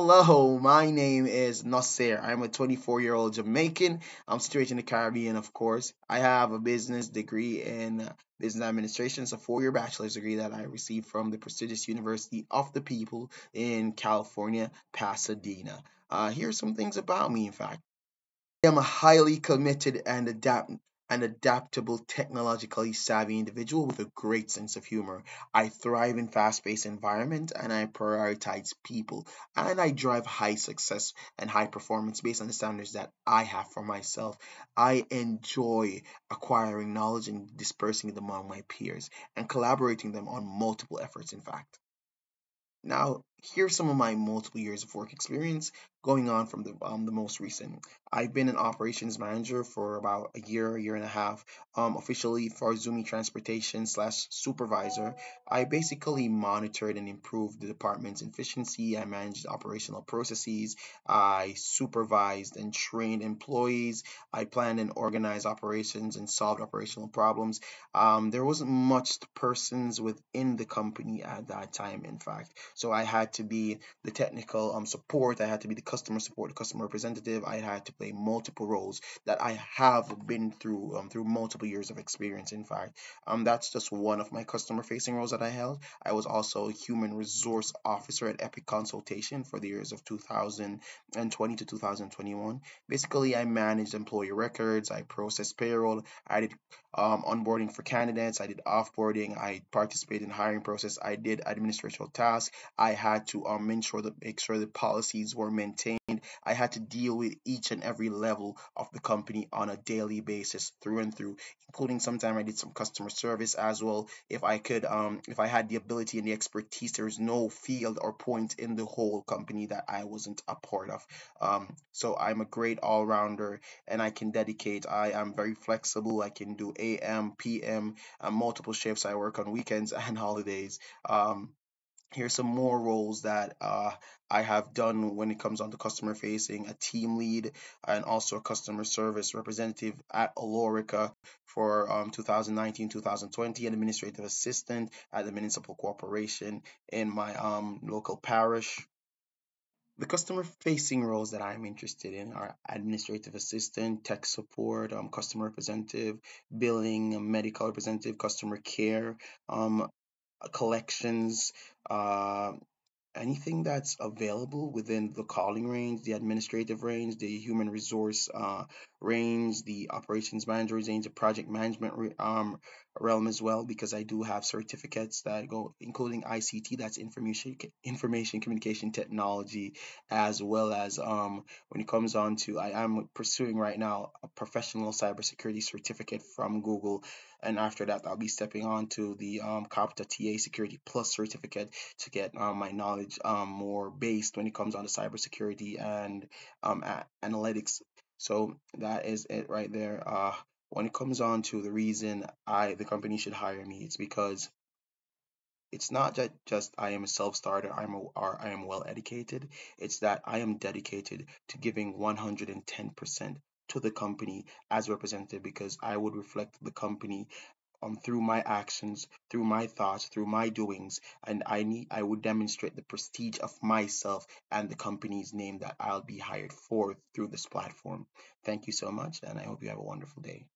Hello, my name is Nosaire. I'm a 24 year old Jamaican. I'm situated in the Caribbean, of course. I have a business degree in business administration. It's a four year bachelor's degree that I received from the prestigious University of the People in California, Pasadena. Uh, here are some things about me, in fact. I am a highly committed and adapt an adaptable, technologically savvy individual with a great sense of humor. I thrive in fast-paced environment and I prioritize people and I drive high success and high performance based on the standards that I have for myself. I enjoy acquiring knowledge and dispersing it among my peers and collaborating them on multiple efforts in fact. Now, here's some of my multiple years of work experience going on from the um, the most recent. I've been an operations manager for about a year, a year and a half, um, officially for Zumi Transportation slash supervisor. I basically monitored and improved the department's efficiency. I managed operational processes. I supervised and trained employees. I planned and organized operations and solved operational problems. Um, there wasn't much persons within the company at that time, in fact. So I had to be the technical um, support. I had to be the customer support, the customer representative. I had to play multiple roles that I have been through um, through multiple years of experience. In fact, um, that's just one of my customer facing roles that I held. I was also a human resource officer at Epic Consultation for the years of 2020 to 2021. Basically, I managed employee records. I processed payroll. I did um, onboarding for candidates. I did offboarding. I participated in hiring process. I did administrative tasks. I had to um, make sure that make sure the policies were maintained. I had to deal with each and every level of the company on a daily basis through and through, including sometimes I did some customer service as well. If I could, um, if I had the ability and the expertise, there's no field or point in the whole company that I wasn't a part of. Um, so I'm a great all rounder and I can dedicate. I am very flexible. I can do AM, PM, uh, multiple shifts. I work on weekends and holidays. Um, here's some more roles that uh, I have done when it comes on to customer facing, a team lead and also a customer service representative at Alorica for um, 2019-2020, an administrative assistant at the municipal corporation in my um, local parish. The customer facing roles that I'm interested in are administrative assistant, tech support, um, customer representative, billing, medical representative, customer care, um, collections, uh, anything that's available within the calling range, the administrative range, the human resource uh, range, the operations manager range, the project management um, realm as well, because I do have certificates that go, including ICT, that's information information communication technology, as well as um, when it comes on to, I am pursuing right now a professional cybersecurity certificate from Google and after that I'll be stepping on to the um, CompTIA TA Security Plus certificate to get um, my knowledge um, more based when it comes on to cybersecurity and um, analytics. So that is it right there. Uh, when it comes on to the reason I the company should hire me, it's because it's not that just I am a self-starter, I'm a, or I am well educated. It's that I am dedicated to giving 110% to the company as representative because I would reflect the company um, through my actions, through my thoughts, through my doings, and I need I would demonstrate the prestige of myself and the company's name that I'll be hired for through this platform. Thank you so much, and I hope you have a wonderful day.